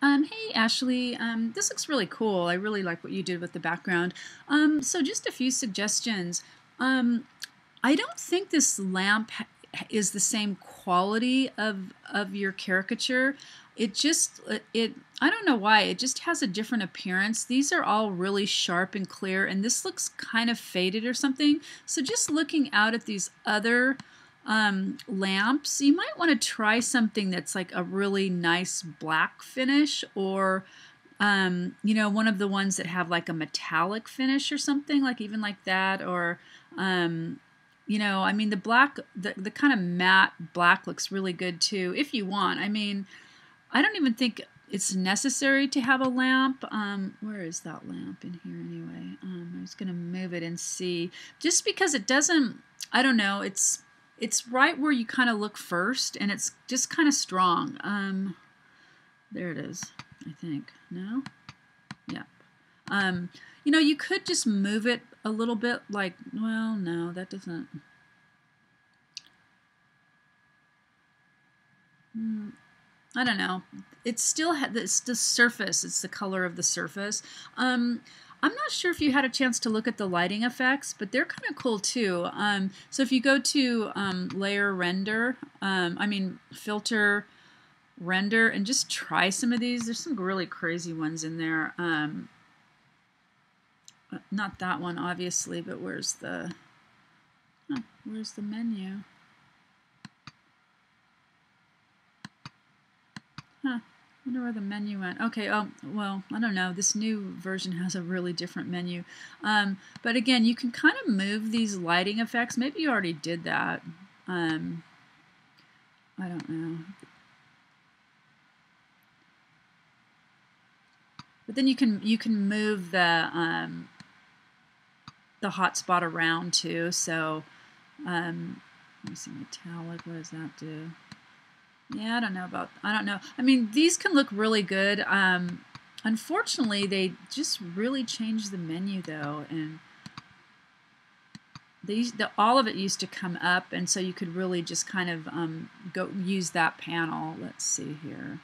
Um, hey Ashley, um, this looks really cool. I really like what you did with the background. Um, so just a few suggestions. Um, I don't think this lamp is the same quality of of your caricature. It just it I don't know why it just has a different appearance. These are all really sharp and clear, and this looks kind of faded or something. So just looking out at these other um, lamps, you might want to try something that's like a really nice black finish or um, you know, one of the ones that have like a metallic finish or something, like even like that, or um, you know, I mean, the black, the, the kind of matte black looks really good too, if you want. I mean, I don't even think it's necessary to have a lamp. Um, where is that lamp in here anyway? Um, I was to move it and see. Just because it doesn't, I don't know, it's it's right where you kind of look first, and it's just kind of strong. Um, there it is, I think. No? Yep. Um, you know, you could just move it a little bit like, well, no, that doesn't. Hmm, I don't know. It's still, it's the surface. It's the color of the surface. Um, I'm not sure if you had a chance to look at the lighting effects, but they're kind of cool too. Um, so if you go to um, layer render, um, I mean filter render, and just try some of these. There's some really crazy ones in there. Um, uh, not that one, obviously, but where's the, oh, where's the menu? Huh wonder where the menu went. Okay, oh, well, I don't know. This new version has a really different menu. Um, but again, you can kind of move these lighting effects. Maybe you already did that. Um, I don't know. But then you can you can move the um, the hotspot around too. So um, let me see metallic. What does that do? Yeah, I don't know about, I don't know. I mean, these can look really good. Um, unfortunately, they just really changed the menu though. And these, the, all of it used to come up. And so you could really just kind of um, go use that panel. Let's see here.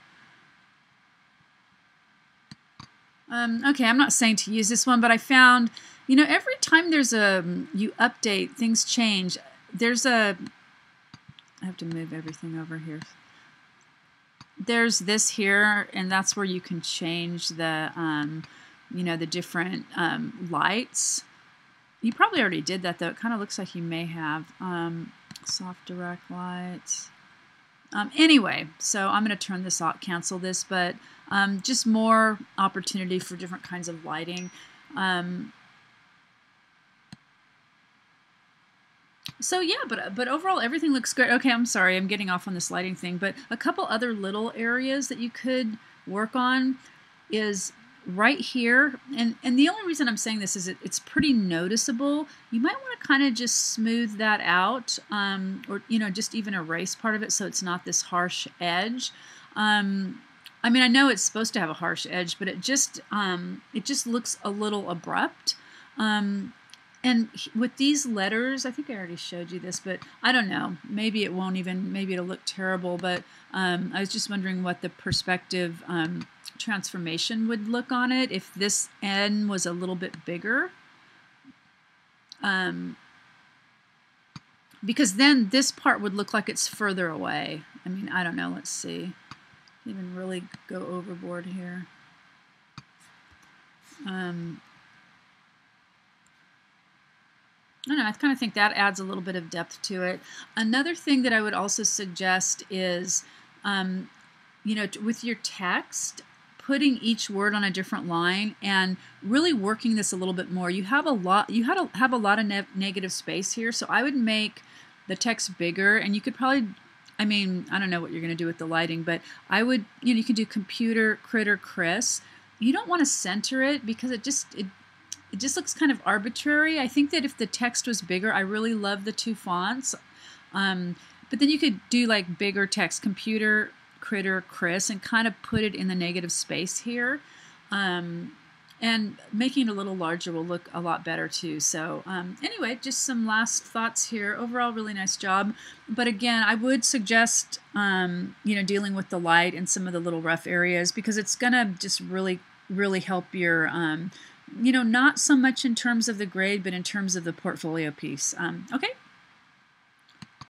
Um, okay, I'm not saying to use this one, but I found, you know, every time there's a, you update, things change. There's a, I have to move everything over here there's this here, and that's where you can change the, um, you know, the different um, lights. You probably already did that, though. It kind of looks like you may have. Um, soft direct lights. Um, anyway, so I'm going to turn this off, cancel this, but um, just more opportunity for different kinds of lighting. Um, so yeah, but but overall everything looks great. Okay, I'm sorry, I'm getting off on this lighting thing, but a couple other little areas that you could work on is right here and and the only reason I'm saying this is it, it's pretty noticeable. You might want to kind of just smooth that out um, or you know just even erase part of it so it's not this harsh edge. Um, I mean I know it's supposed to have a harsh edge but it just um, it just looks a little abrupt. Um, and with these letters, I think I already showed you this, but I don't know. Maybe it won't even, maybe it'll look terrible, but um, I was just wondering what the perspective um, transformation would look on it if this N was a little bit bigger. Um, because then this part would look like it's further away. I mean, I don't know. Let's see. Even really go overboard here. Um, I don't know, I kind of think that adds a little bit of depth to it. Another thing that I would also suggest is, um, you know, with your text, putting each word on a different line and really working this a little bit more. You have a lot, you had a, have a lot of ne negative space here, so I would make the text bigger, and you could probably, I mean, I don't know what you're going to do with the lighting, but I would, you know, you can do computer, critter, Chris. You don't want to center it because it just, it it just looks kind of arbitrary. I think that if the text was bigger, I really love the two fonts. Um, but then you could do like bigger text, computer, critter, Chris, and kind of put it in the negative space here. Um, and making it a little larger will look a lot better too. So um, anyway, just some last thoughts here. Overall, really nice job. But again, I would suggest um, you know dealing with the light and some of the little rough areas because it's gonna just really really help your um, you know not so much in terms of the grade but in terms of the portfolio piece. Um, okay,